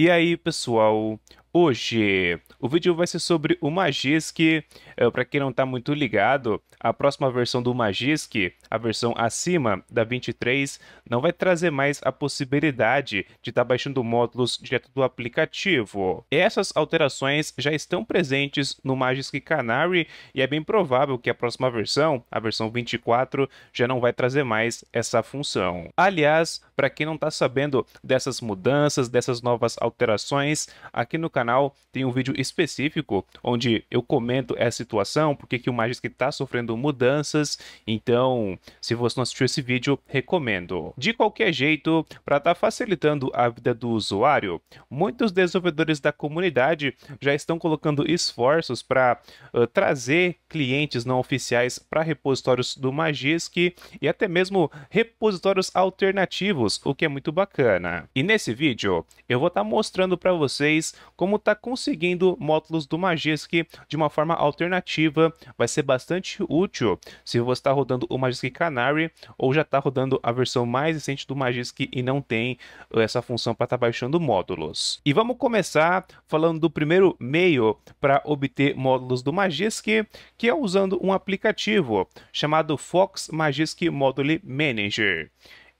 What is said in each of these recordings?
E aí, pessoal? Hoje o vídeo vai ser sobre o Magisk. É, Para quem não está muito ligado, a próxima versão do Magisk, a versão acima da 23, não vai trazer mais a possibilidade de estar tá baixando módulos direto do aplicativo. Essas alterações já estão presentes no Magisk Canary e é bem provável que a próxima versão, a versão 24, já não vai trazer mais essa função. Aliás, para quem não está sabendo dessas mudanças, dessas novas alterações, aqui no canal tem um vídeo específico onde eu comento essa situação, porque que o Magisk está sofrendo mudanças. Então, se você não assistiu esse vídeo, recomendo. De qualquer jeito, para estar tá facilitando a vida do usuário, muitos desenvolvedores da comunidade já estão colocando esforços para uh, trazer clientes não oficiais para repositórios do Magisk e até mesmo repositórios alternativos, o que é muito bacana. E nesse vídeo, eu vou estar tá mostrando para vocês como como está conseguindo módulos do Magisk de uma forma alternativa. Vai ser bastante útil se você está rodando o Magisk Canary ou já está rodando a versão mais recente do Magisk e não tem essa função para estar tá baixando módulos. E vamos começar falando do primeiro meio para obter módulos do Magisk, que é usando um aplicativo chamado Fox Magisk Module Manager.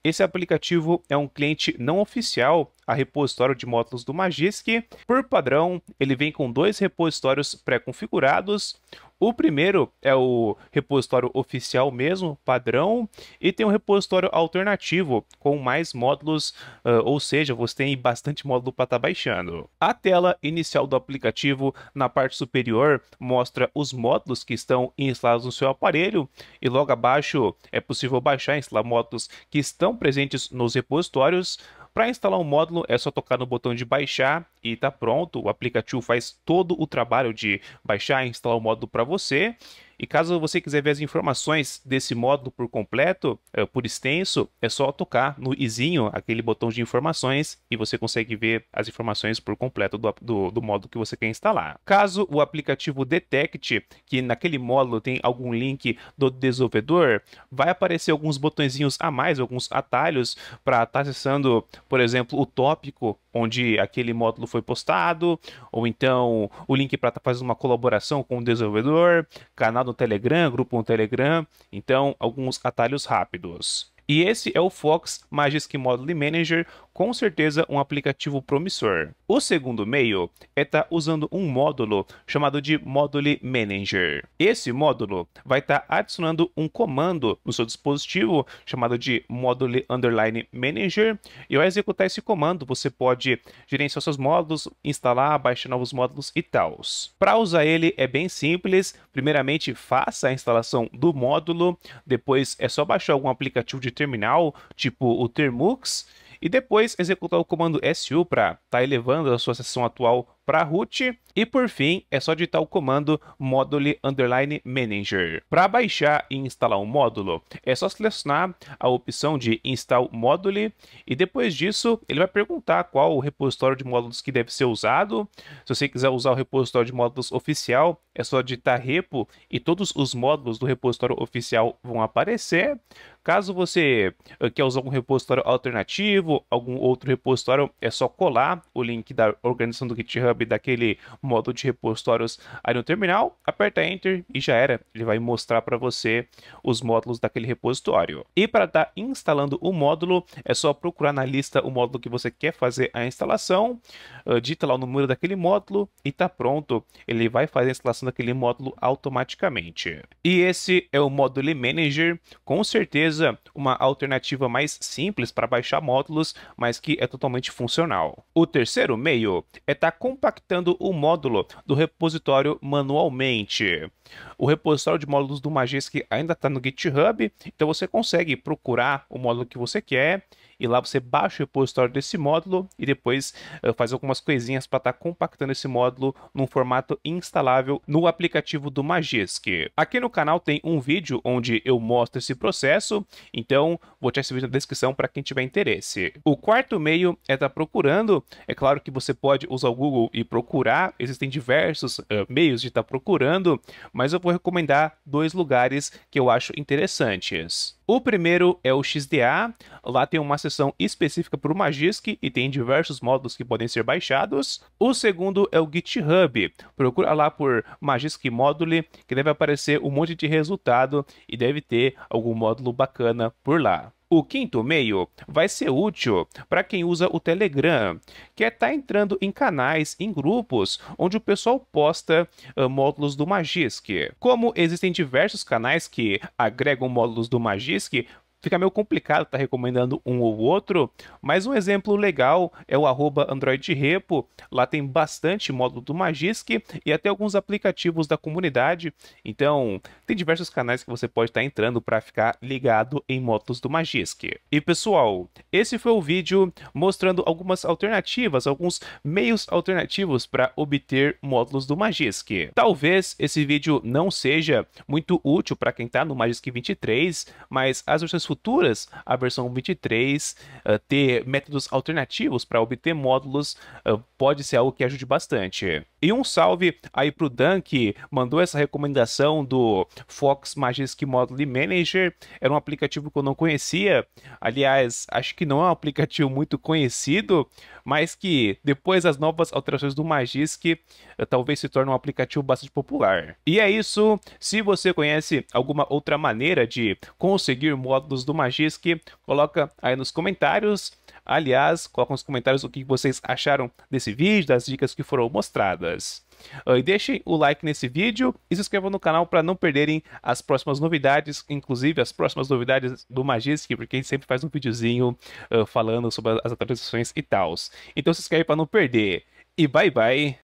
Esse aplicativo é um cliente não oficial a repositório de módulos do Magisk. Por padrão, ele vem com dois repositórios pré-configurados. O primeiro é o repositório oficial mesmo, padrão, e tem um repositório alternativo com mais módulos, uh, ou seja, você tem bastante módulo para estar tá baixando. A tela inicial do aplicativo, na parte superior, mostra os módulos que estão instalados no seu aparelho, e logo abaixo é possível baixar e instalar módulos que estão presentes nos repositórios. Para instalar um módulo é só tocar no botão de baixar e está pronto. O aplicativo faz todo o trabalho de baixar e instalar o módulo para você. E caso você quiser ver as informações desse módulo por completo, eh, por extenso, é só tocar no izinho, aquele botão de informações, e você consegue ver as informações por completo do, do, do módulo que você quer instalar. Caso o aplicativo detecte que naquele módulo tem algum link do desenvolvedor, vai aparecer alguns botõezinhos a mais, alguns atalhos para estar tá acessando, por exemplo, o tópico onde aquele módulo foi postado, ou então o link para estar tá fazendo uma colaboração com o desenvolvedor, canal no Telegram, grupo no Telegram, então alguns atalhos rápidos. E esse é o Fox Magic Module Manager, com certeza um aplicativo promissor. O segundo meio é estar tá usando um módulo chamado de Module Manager. Esse módulo vai estar tá adicionando um comando no seu dispositivo chamado de Module Underline Manager e ao executar esse comando você pode gerenciar seus módulos, instalar, baixar novos módulos e tal. Para usar ele é bem simples, primeiramente faça a instalação do módulo, depois é só baixar algum aplicativo de terminal, tipo o Termux, e depois executar o comando SU para estar tá elevando a sua sessão atual para root e por fim é só digitar o comando module underline manager. Para baixar e instalar um módulo é só selecionar a opção de install module e depois disso ele vai perguntar qual o repositório de módulos que deve ser usado. Se você quiser usar o repositório de módulos oficial é só digitar repo e todos os módulos do repositório oficial vão aparecer. Caso você eh, quer usar algum repositório alternativo, algum outro repositório, é só colar o link da organização do GitHub daquele módulo de repositórios aí no terminal, aperta Enter e já era. Ele vai mostrar para você os módulos daquele repositório. E para estar tá instalando o módulo, é só procurar na lista o módulo que você quer fazer a instalação, uh, digita lá o número daquele módulo e está pronto. Ele vai fazer a instalação daquele módulo automaticamente. E esse é o Module Manager, com certeza uma alternativa mais simples para baixar módulos, mas que é totalmente funcional. O terceiro meio é estar tá compactando o módulo do repositório manualmente. O repositório de módulos do Magisk ainda está no GitHub, então você consegue procurar o módulo que você quer e lá você baixa o repositório desse módulo e depois uh, faz algumas coisinhas para estar tá compactando esse módulo num formato instalável no aplicativo do Magisk. Aqui no canal tem um vídeo onde eu mostro esse processo, então vou deixar esse vídeo na descrição para quem tiver interesse. O quarto meio é estar tá procurando, é claro que você pode usar o Google e procurar, existem diversos uh, meios de estar tá procurando, mas eu vou recomendar dois lugares que eu acho interessantes. O primeiro é o XDA, lá tem uma seção específica para o Magisk e tem diversos módulos que podem ser baixados. O segundo é o GitHub. Procura lá por Magisk Module, que deve aparecer um monte de resultado e deve ter algum módulo bacana por lá. O quinto meio vai ser útil para quem usa o Telegram, que é estar tá entrando em canais, em grupos, onde o pessoal posta uh, módulos do Magisk. Como existem diversos canais que agregam módulos do Magisk, fica meio complicado estar tá recomendando um ou outro, mas um exemplo legal é o arroba Android Repo, lá tem bastante módulo do Magisk e até alguns aplicativos da comunidade, então tem diversos canais que você pode estar tá entrando para ficar ligado em módulos do Magisk. E pessoal, esse foi o vídeo mostrando algumas alternativas, alguns meios alternativos para obter módulos do Magisk. Talvez esse vídeo não seja muito útil para quem está no Magisk 23, mas as versões futuras, a versão 23, uh, ter métodos alternativos para obter módulos uh, pode ser algo que ajude bastante. E um salve aí pro Dan que mandou essa recomendação do Fox Magisk Module Manager. Era um aplicativo que eu não conhecia. Aliás, acho que não é um aplicativo muito conhecido, mas que depois das novas alterações do Magisk, eh, talvez se torne um aplicativo bastante popular. E é isso. Se você conhece alguma outra maneira de conseguir módulos do Magisk, coloca aí nos comentários. Aliás, coloca nos comentários o que vocês acharam desse vídeo, das dicas que foram mostradas. Uh, e deixem o like nesse vídeo e se inscrevam no canal para não perderem as próximas novidades, inclusive as próximas novidades do Magisk, porque a gente sempre faz um videozinho uh, falando sobre as atualizações e tal. Então se inscreve para não perder. E bye bye!